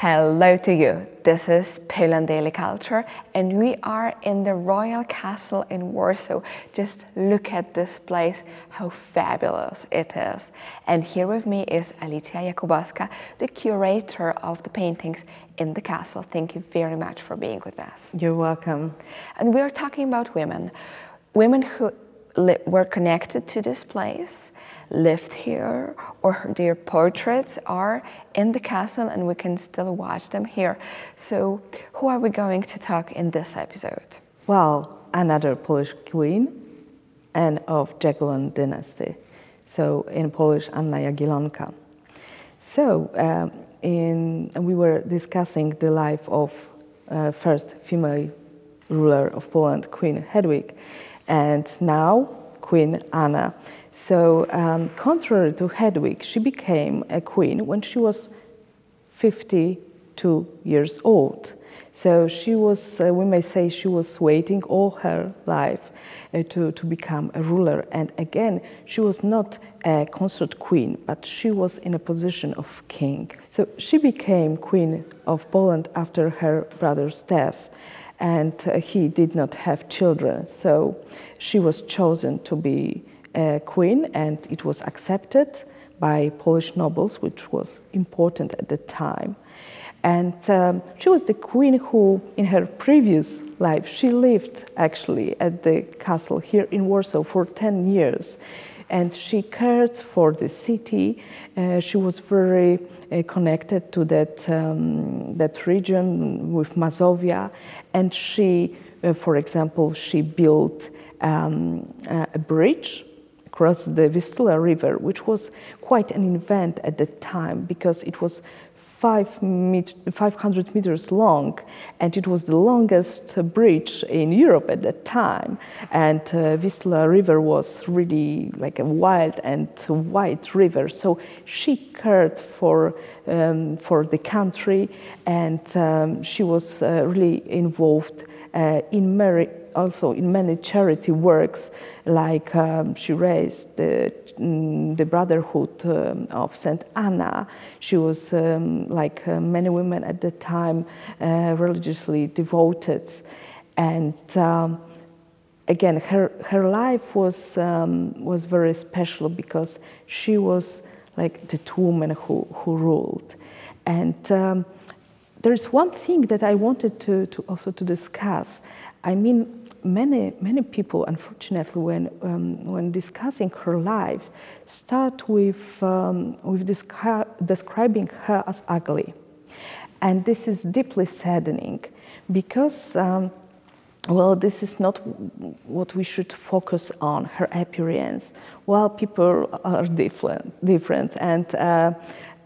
Hello to you. This is Poland Daily Culture, and we are in the Royal Castle in Warsaw. Just look at this place, how fabulous it is. And here with me is Alicja Jakubowska, the curator of the paintings in the castle. Thank you very much for being with us. You're welcome. And we're talking about women, women who were connected to this place lived here or their portraits are in the castle and we can still watch them here. So who are we going to talk in this episode? Well, another Polish queen and of Jagiellon dynasty. So in Polish, Anna Jagiellonka. So um, in, we were discussing the life of uh, first female ruler of Poland, Queen Hedwig, and now Queen Anna. So, um, contrary to Hedwig, she became a queen when she was 52 years old. So she was, uh, we may say, she was waiting all her life uh, to, to become a ruler. And again, she was not a consort queen, but she was in a position of king. So she became queen of Poland after her brother's death. And uh, he did not have children. So she was chosen to be queen, and it was accepted by Polish nobles, which was important at the time. And um, she was the queen who, in her previous life, she lived actually at the castle here in Warsaw for 10 years. And she cared for the city. Uh, she was very uh, connected to that, um, that region with Mazovia. And she, uh, for example, she built um, a bridge across the Vistula River, which was quite an event at the time because it was five 500 meters long, and it was the longest bridge in Europe at that time. And uh, Vistula River was really like a wild and wide river. So she cared for um, for the country, and um, she was uh, really involved uh, in also in many charity works, like um, she raised the, mm, the Brotherhood um, of St. Anna. She was, um, like uh, many women at the time, uh, religiously devoted. And um, again, her, her life was, um, was very special because she was like the woman who, who ruled. And um, there's one thing that I wanted to, to also to discuss. I mean, many, many people, unfortunately, when, um, when discussing her life, start with, um, with descri describing her as ugly. And this is deeply saddening because, um, well, this is not what we should focus on, her appearance. Well, people are different, different and uh,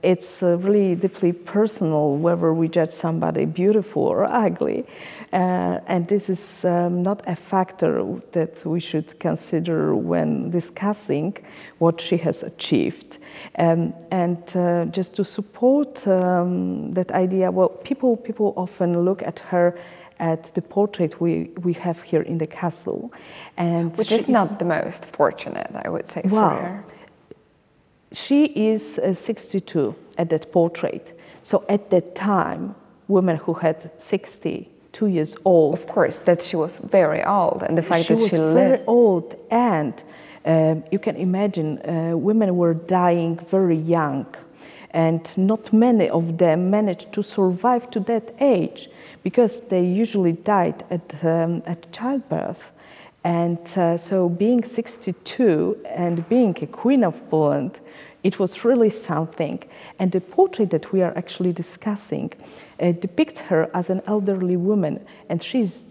it's uh, really deeply personal whether we judge somebody beautiful or ugly. Uh, and this is um, not a factor that we should consider when discussing what she has achieved. Um, and uh, just to support um, that idea, well, people, people often look at her at the portrait we, we have here in the castle. And Which is not the most fortunate, I would say, for her. She is uh, 62 at that portrait. So at that time, women who had 62 years old. Of course, that she was very old, and the fact she that she was very old, and um, you can imagine uh, women were dying very young, and not many of them managed to survive to that age because they usually died at, um, at childbirth. And uh, so, being 62 and being a queen of Poland, it was really something. And the portrait that we are actually discussing uh, depicts her as an elderly woman, and she's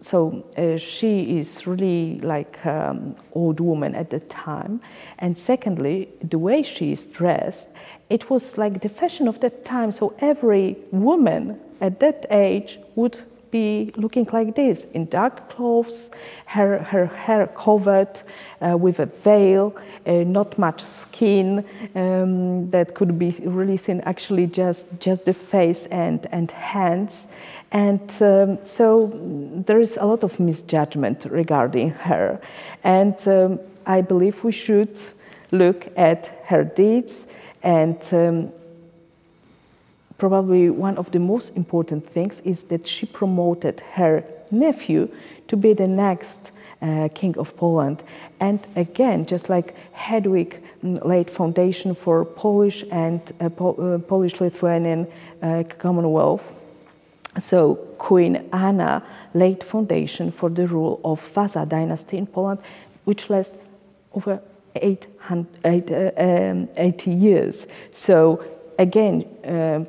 so uh, she is really like um, old woman at the time. And secondly the way she is dressed it was like the fashion of that time. So every woman at that age would be looking like this in dark clothes, her, her hair covered uh, with a veil, uh, not much skin um, that could be really seen, actually, just, just the face and, and hands. And um, so there is a lot of misjudgment regarding her. And um, I believe we should look at her deeds and um, probably one of the most important things is that she promoted her nephew to be the next uh, king of Poland. And again, just like Hedwig mm, laid foundation for Polish and uh, po uh, Polish-Lithuanian uh, Commonwealth, so Queen Anna laid foundation for the rule of Vasa dynasty in Poland, which lasted over 800, uh, um, 80 years. So again, uh,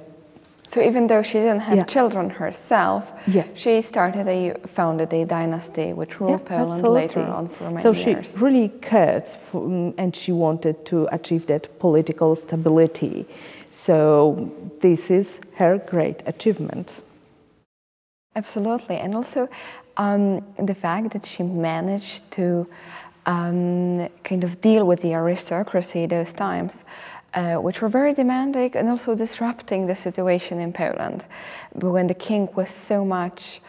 so even though she didn't have yeah. children herself, yeah. she started a founded a dynasty which ruled yeah, Poland absolutely. later on for many so years. So she really cared for, and she wanted to achieve that political stability. So this is her great achievement. Absolutely, and also um, the fact that she managed to um, kind of deal with the aristocracy those times, uh, which were very demanding and also disrupting the situation in Poland. But when the king was so much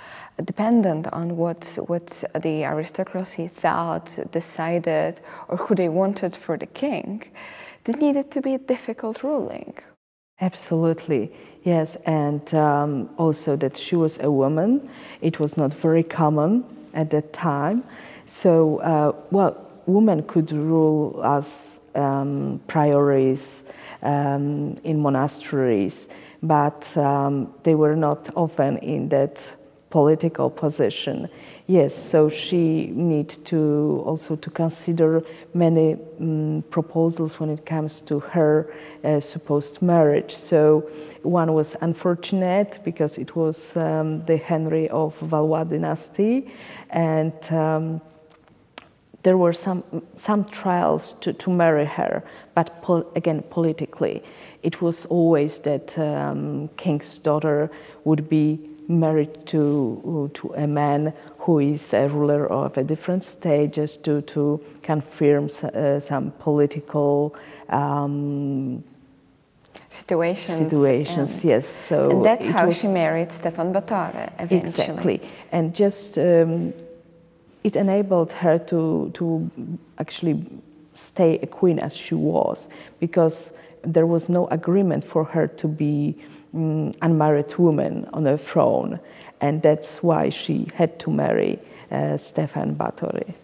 dependent on what, what the aristocracy thought, decided, or who they wanted for the king, it needed to be a difficult ruling. Absolutely, yes, and um, also that she was a woman. It was not very common at that time. So, uh, well, women could rule as um, priories um, in monasteries, but um, they were not often in that political position. Yes, so she needs to also to consider many um, proposals when it comes to her uh, supposed marriage. So one was unfortunate because it was um, the Henry of Valois dynasty, and um, there were some some trials to, to marry her, but pol again politically, it was always that um, king's daughter would be married to, to a man who is a ruler of a different state just to, to confirm uh, some political um, situations. Situations, yes. So and that's how was, she married Stefan Batory eventually. Exactly, and just um, it enabled her to to actually stay a queen as she was because there was no agreement for her to be um, unmarried woman on the throne, and that's why she had to marry uh, Stefan Batory.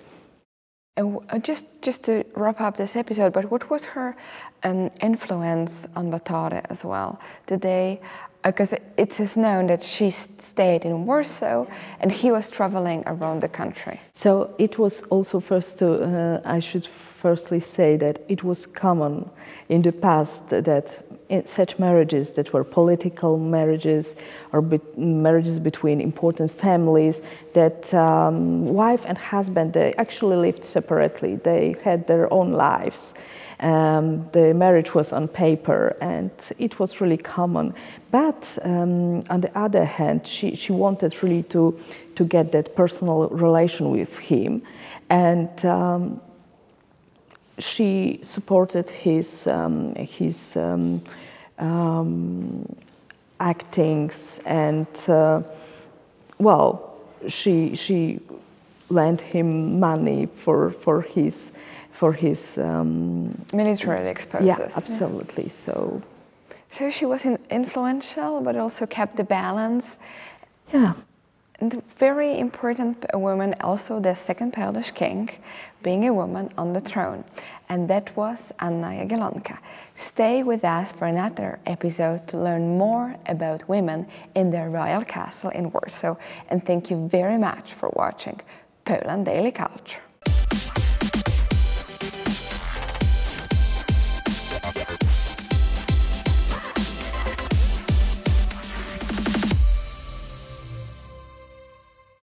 And uh, just just to wrap up this episode, but what was her um, influence on Batory as well? Did they? Because uh, it is known that she stayed in Warsaw and he was traveling around the country. So it was also first to, uh, I should firstly say that it was common in the past that such marriages that were political marriages or be marriages between important families that um, wife and husband they actually lived separately. They had their own lives um, the marriage was on paper and it was really common. But um, on the other hand she, she wanted really to to get that personal relation with him. And um, she supported his um, his um, um, actings and uh, well, she she lent him money for for his for his um, military expenses. Yeah, absolutely. Yeah. So. So she was influential, but also kept the balance. Yeah. And very important woman, also the second Polish king, being a woman on the throne. And that was Anna Jagiellonka. Stay with us for another episode to learn more about women in the royal castle in Warsaw. And thank you very much for watching Poland Daily Culture.